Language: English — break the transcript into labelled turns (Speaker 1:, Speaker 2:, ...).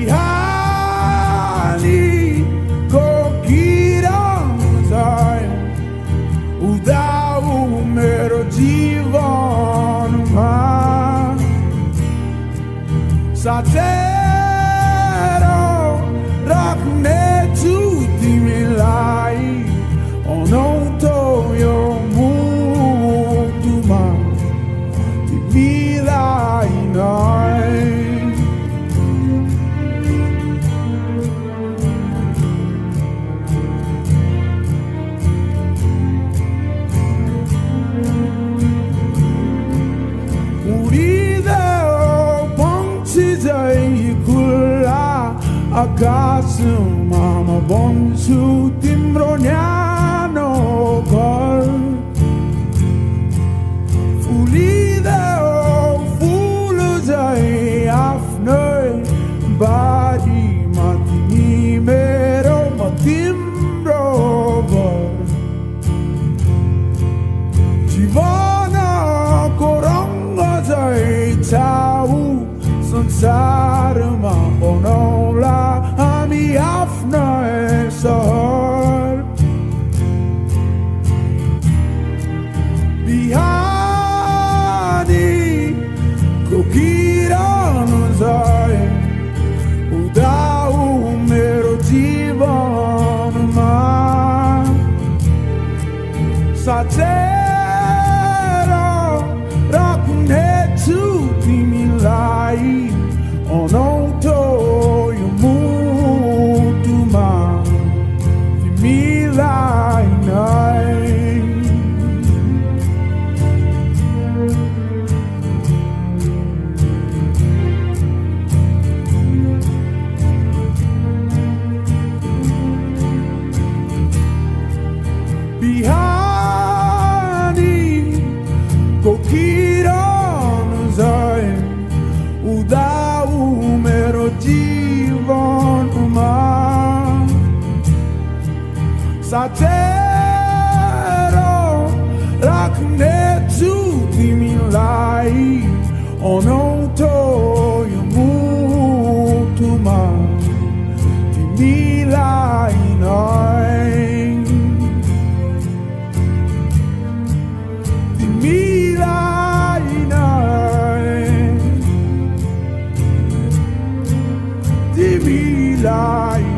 Speaker 1: Ihani kokiramasai Udavu mero jivanma Satero 가슴 아마 범수 띠므로냐 너걸 우리대로 풀자의 앞널 바디 마티 so hard Bihani Kokira non zai Uda umero jivon ma. Satero Rakun hetu timi lai Ono life. Zatero raknetuti milai ono to ma ti lai nai ti lai nai ti milai